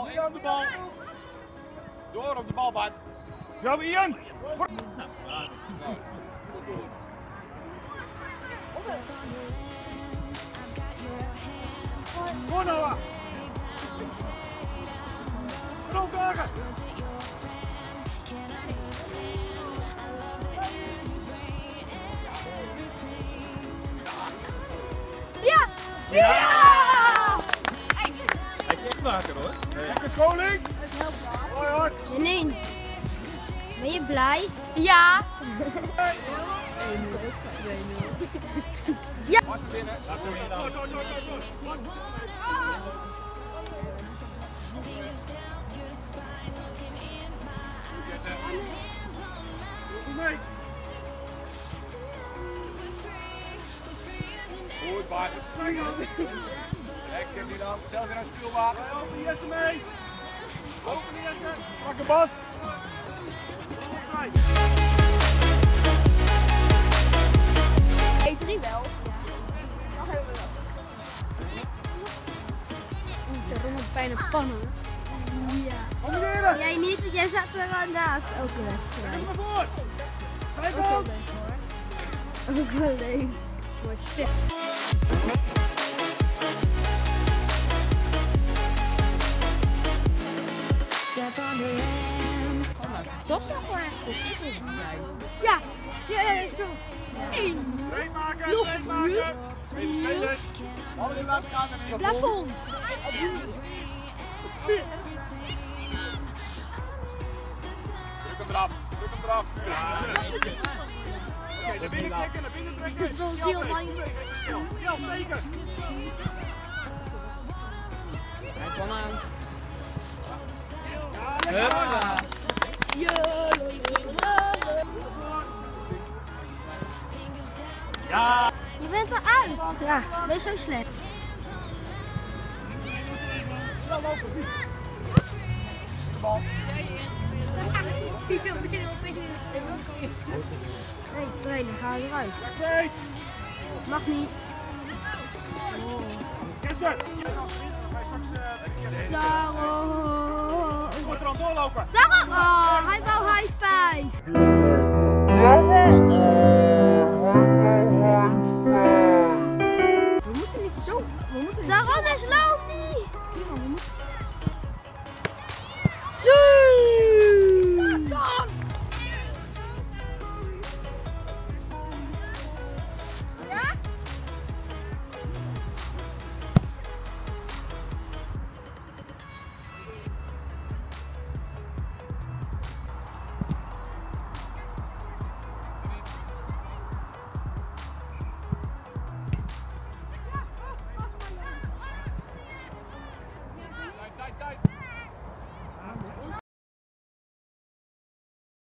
bal, Ian aan de bal. Door op de bal, Bart. Go Ian! Kom Noah! Grondwagen! Ja! Hij is echt wakker hoor. Nee. Ben je blij? Ja. Mee! Goed, Bart. Lekker die dan. Zelf weer aan het speelbaan. Open die eerste mee! Pak bas! E3 wel. Dat hebben we wel. Oeh, de rommelt bijna pannen. Ja. Jij niet, want jij zat er wel naast elke wedstrijd. Kom naar voren! Kijk Ook leuk hoor. Ook wel leuk. Mooi Dat zou gewoon eigenlijk goed zijn. Ja, ja, ja, zo. Eén. Twee maken! Nog op doel. Plafond. Druk hem eraf. Druk hem eraf. Oké, naar binnen trekken, naar binnen trekken! Zo'n Jan, heel nee, lang. Snel, Jan, Ja! Je bent eruit. Ja, wees zo slecht. Nee, trainer, ga eruit. Kijk! Mag niet. Jesse! Ga je straks, eh, Daarom. Moet er al doorlopen! Daarom. Oh, hij wou high five. We moeten Daarom is loop!